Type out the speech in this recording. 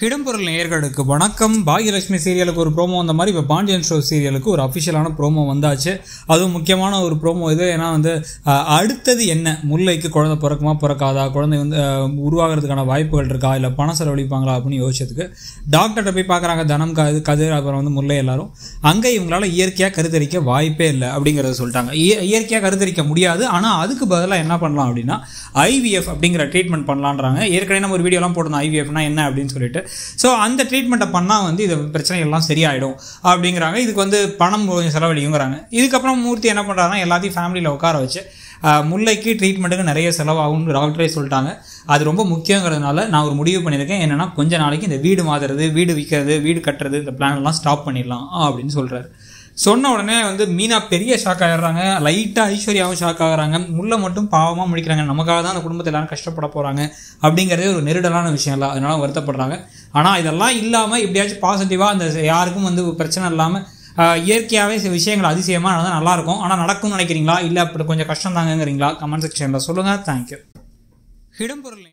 இடம்பொருள் நேயர்களுக்கு வணக்கம். பாகியலட்சுமி சீரியலுக்கு ஒரு ப்ரோமோ வந்த மாதிரி இப்போ பாண்டியன் ஷோ சீரியலுக்கு ஒரு அஃபிஷியலான ப்ரோமோ வந்தாச்சு. அதுவும் முக்கியமான ஒரு ப்ரோமோ இது. ஏன்னா வந்து அடுத்தது என்ன? முல்லைக்கு குழந்தை பிறக்குமா பிறக்காதா? குழந்தை வந்து உருவாகிறதுக்கான வாய்ப்புகள் இருக்கா? இல்லை பணம் செலவழிப்பாங்களா? அப்படின்னு யோசிச்சதுக்கு டாக்டர்கிட்ட போய் பார்க்குறாங்க தனம் கது கதிர் அப்புறம் வந்து முல்லை எல்லாரும். அங்கே இவங்களால இயற்கையாக கருத்தரிக்க வாய்ப்பே இல்லை அப்படிங்கிறத சொல்லிட்டாங்க. இய- இயற்கையாக கருத்தரிக்க முடியாது. ஆனால் அதுக்கு பதிலாக என்ன பண்ணலாம் அப்படின்னா ஐவிஎஃப் அப்படிங்கிற ட்ரீட்மெண்ட் பண்ணலான்றாங்க. ஏற்கனவே நம்ம ஒரு வீடியோலாம் போட்டிருந்தோம். ஐவிஎஃப்னா என்ன அப்படின்னு சொல்லிட்டு. ஸோ அந்த ட்ரீட்மெண்ட்டை பண்ணால் வந்து இது பிரச்சனை எல்லாம் சரியாயிடும். அப்படிங்கிறாங்க. இதுக்கு வந்து பணம் கொஞ்சம் செலவழியுங்கிறாங்க. இதுக்கப்புறம் மூர்த்தி என்ன பண்ணுறாங்கன்னா எல்லாத்தையும் ஃபேமிலியில் உட்கார வச்சு முல்லைக்கு ட்ரீட்மெண்ட்டுக்கு நிறைய செலவாகும்னு டாக்டரே சொல்லிட்டாங்க. அது ரொம்ப முக்கியங்கிறதுனால நான் ஒரு முடிவு பண்ணியிருக்கேன். என்னென்னா கொஞ்ச நாளைக்கு இந்த வீடு மாத்துறது வீடு விற்கிறது வீடு கட்டுறது இந்த பிளான்லாம் ஸ்டாப் பண்ணிடலாம் அப்படின்னு சொல்கிறாரு சொன்ன உடனே வந்து மீனா பெரிய ஷாக் ஆகிடுறாங்க லைட்டாக ஐஸ்வர்யாவும் ஷாக் ஆகுறாங்க. முல்லை மட்டும் பாவமாக முடிக்கிறாங்க நமக்காக தான் அந்த குடும்பத்தை எல்லாரும் கஷ்டப்பட போகிறாங்க அப்படிங்கிறதே ஒரு நெருடலான விஷயம் இல்லை. அதனால வருத்தப்படுறாங்க. ஆனால் இதெல்லாம் இல்லாமல் எப்படியாச்சும் பாசிட்டிவாக அந்த யாருக்கும் வந்து பிரச்சனை இல்லாமல் இயற்கையாகவே சில விஷயங்கள் அதிசயமாக நடந்தால் நல்லாயிருக்கும் ஆனால் நடக்கும்னு நினைக்கிறீங்களா? இல்லை அப்படி கொஞ்சம் கஷ்டம் தாங்கங்கிறீங்களா? கமெண்ட் செக்ஷனில் சொல்லுங்கள் தேங்க்யூ இடம்பொருள்